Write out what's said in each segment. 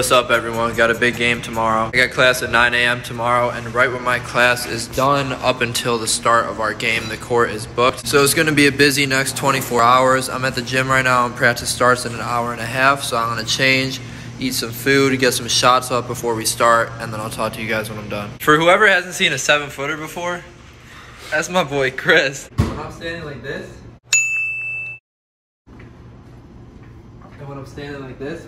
What's up everyone? Got a big game tomorrow. I got class at 9 a.m. tomorrow and right when my class is done up until the start of our game, the court is booked. So it's gonna be a busy next 24 hours. I'm at the gym right now and practice starts in an hour and a half. So I'm gonna change, eat some food, get some shots up before we start, and then I'll talk to you guys when I'm done. For whoever hasn't seen a seven footer before, that's my boy Chris. When I'm standing like this, and when I'm standing like this,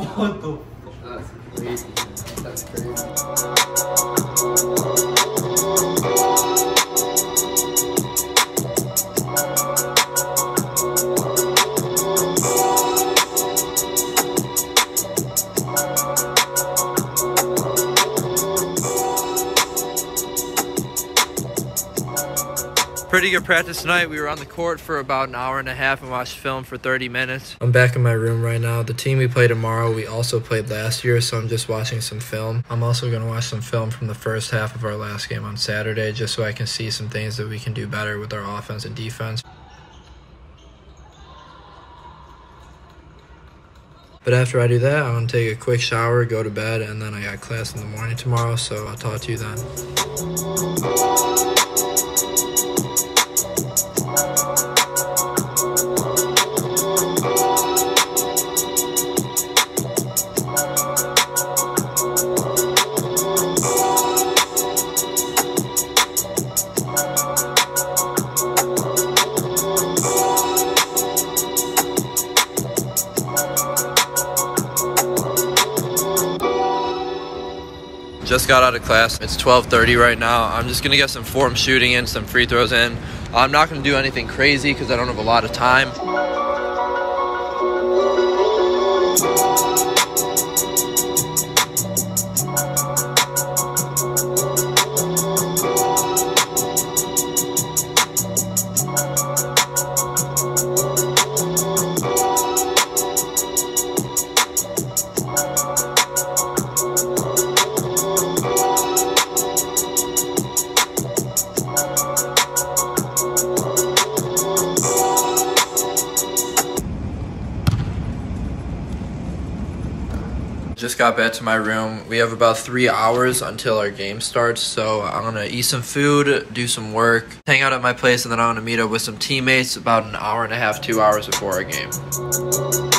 What the fuck? Pretty good practice tonight. We were on the court for about an hour and a half and watched film for 30 minutes. I'm back in my room right now. The team we play tomorrow, we also played last year, so I'm just watching some film. I'm also going to watch some film from the first half of our last game on Saturday just so I can see some things that we can do better with our offense and defense. But after I do that, I'm going to take a quick shower, go to bed, and then I got class in the morning tomorrow, so I'll talk to you then. Just got out of class. It's 12:30 right now. I'm just gonna get some form shooting in, some free throws in. I'm not gonna do anything crazy because I don't have a lot of time. Got back to my room. We have about three hours until our game starts, so I'm gonna eat some food, do some work, hang out at my place, and then I'm gonna meet up with some teammates about an hour and a half, two hours before our game.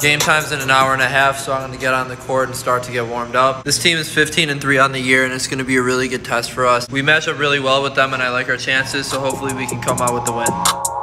Game time's in an hour and a half, so I'm going to get on the court and start to get warmed up. This team is 15 and 3 on the year, and it's going to be a really good test for us. We match up really well with them, and I like our chances, so hopefully we can come out with the win.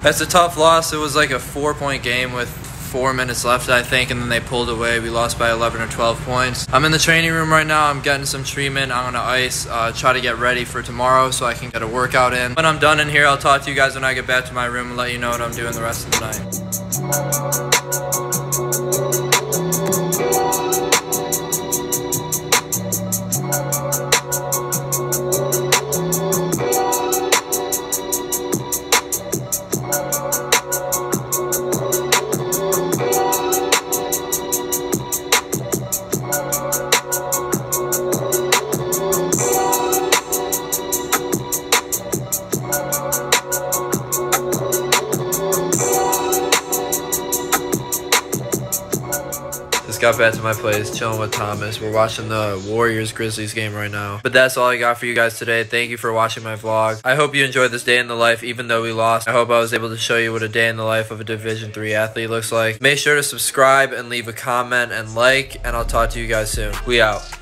That's a tough loss. It was like a four point game with four minutes left, I think, and then they pulled away. We lost by 11 or 12 points. I'm in the training room right now. I'm getting some treatment. I'm gonna ice, uh, try to get ready for tomorrow so I can get a workout in. When I'm done in here, I'll talk to you guys when I get back to my room and let you know what I'm doing the rest of the night. Got back to my place, chilling with Thomas. We're watching the Warriors Grizzlies game right now. But that's all I got for you guys today. Thank you for watching my vlog. I hope you enjoyed this day in the life, even though we lost. I hope I was able to show you what a day in the life of a Division 3 athlete looks like. Make sure to subscribe and leave a comment and like, and I'll talk to you guys soon. We out.